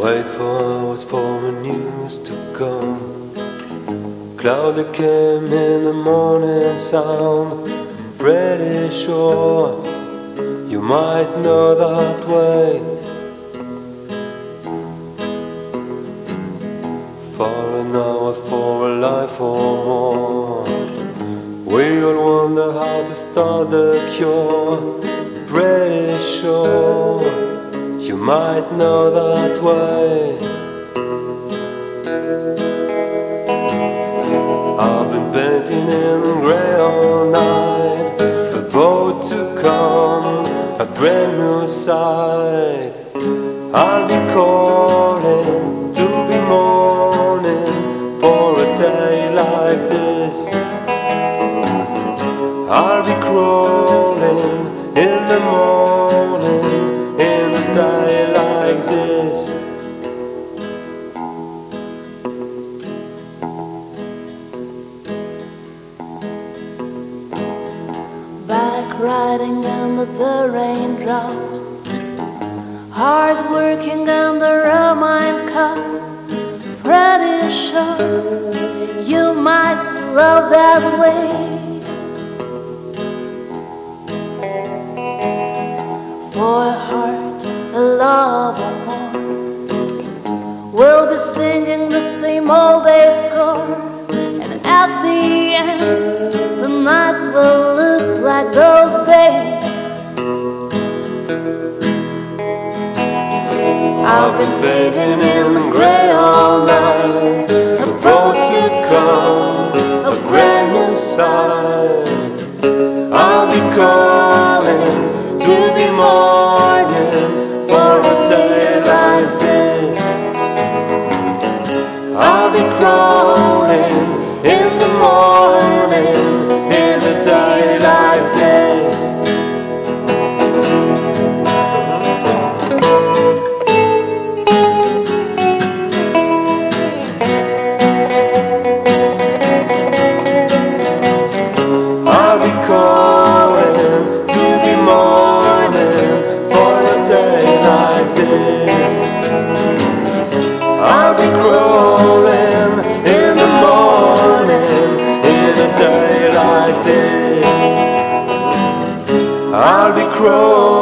Wait for hours for the news to come. Cloud that came in the morning sound. Pretty sure you might know that way. For an hour, for a life or more. We all wonder how to start the cure. Pretty sure. You might know that way. I've been painting in grey all night. The boat to come, a brand new sight. I'll be calling this. I'll be crawling in the morning in a day like this. Back riding under the raindrops, hard working under a mine cup. Pretty sure you might love that way. For a heart, a love or more, we'll be singing the same old day score, and at the end, the nights will look like those days. I've been painting in the grey all night. Sight. I'll be calling to be morning for a day like this. I'll be crawling I'll